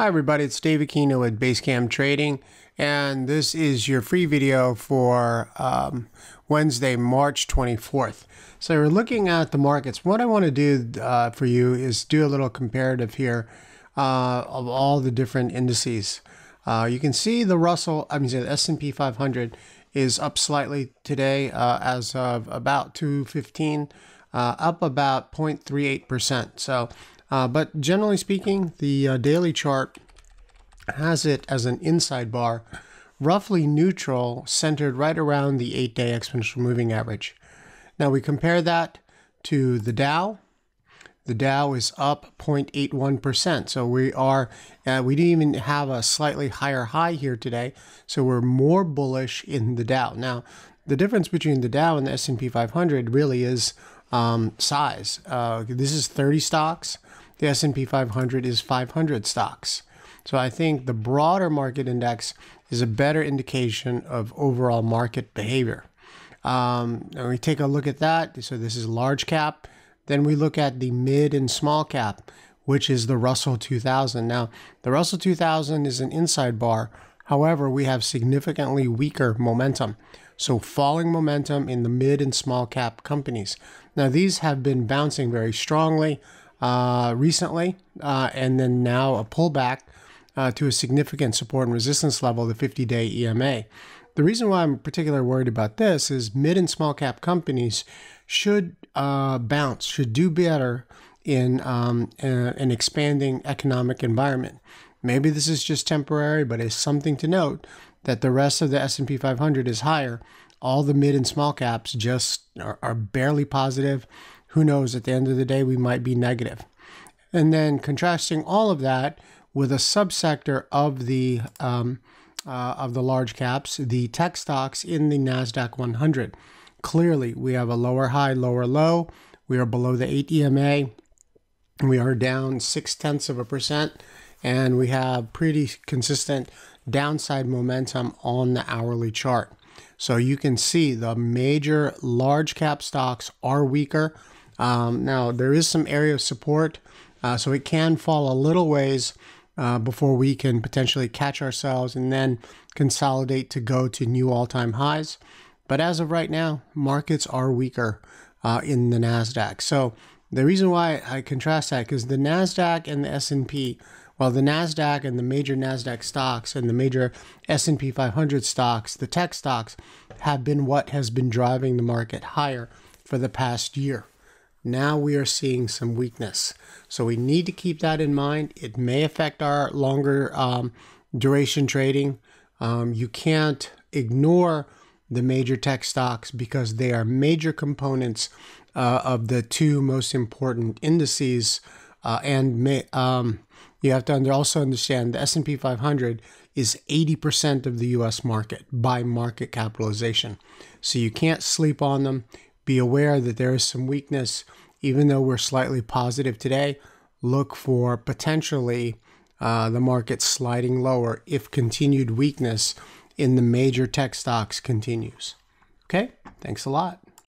Hi everybody, it's Dave Aquino at Basecamp Trading and this is your free video for um, Wednesday, March 24th. So we're looking at the markets. What I want to do uh, for you is do a little comparative here uh, of all the different indices. Uh, you can see the Russell, I mean the S&P 500 is up slightly today uh, as of about 215, uh, up about 0.38%. So uh, but generally speaking, the uh, daily chart has it as an inside bar, roughly neutral, centered right around the eight day exponential moving average. Now we compare that to the Dow. The Dow is up 0.81%. So we are, uh, we didn't even have a slightly higher high here today. So we're more bullish in the Dow. Now, the difference between the Dow and the S&P 500 really is um, size. Uh, this is 30 stocks. The S&P 500 is 500 stocks. So I think the broader market index is a better indication of overall market behavior. Um, and we take a look at that. So this is large cap. Then we look at the mid and small cap, which is the Russell 2000. Now, the Russell 2000 is an inside bar. However, we have significantly weaker momentum. So falling momentum in the mid and small cap companies. Now, these have been bouncing very strongly uh, recently, uh, and then now a pullback uh, to a significant support and resistance level, the 50 day EMA. The reason why I'm particularly worried about this is mid and small cap companies should uh, bounce, should do better in um, an expanding economic environment. Maybe this is just temporary, but it's something to note that the rest of the S&P 500 is higher. All the mid and small caps just are, are barely positive who knows, at the end of the day, we might be negative. And then contrasting all of that with a subsector of the um, uh, of the large caps, the tech stocks in the Nasdaq 100. Clearly, we have a lower high, lower low. We are below the 8 EMA. We are down six tenths of a percent, and we have pretty consistent downside momentum on the hourly chart. So you can see the major large cap stocks are weaker. Um, now, there is some area of support, uh, so it can fall a little ways uh, before we can potentially catch ourselves and then consolidate to go to new all-time highs. But as of right now, markets are weaker uh, in the Nasdaq. So the reason why I contrast that is the Nasdaq and the S&P, well, the Nasdaq and the major Nasdaq stocks and the major S&P 500 stocks, the tech stocks, have been what has been driving the market higher for the past year. Now we are seeing some weakness. So we need to keep that in mind. It may affect our longer um, duration trading. Um, you can't ignore the major tech stocks because they are major components uh, of the two most important indices. Uh, and may, um, you have to under, also understand the S&P 500 is 80% of the U.S. market by market capitalization. So you can't sleep on them be aware that there is some weakness. Even though we're slightly positive today, look for potentially uh, the market sliding lower if continued weakness in the major tech stocks continues. Okay, thanks a lot.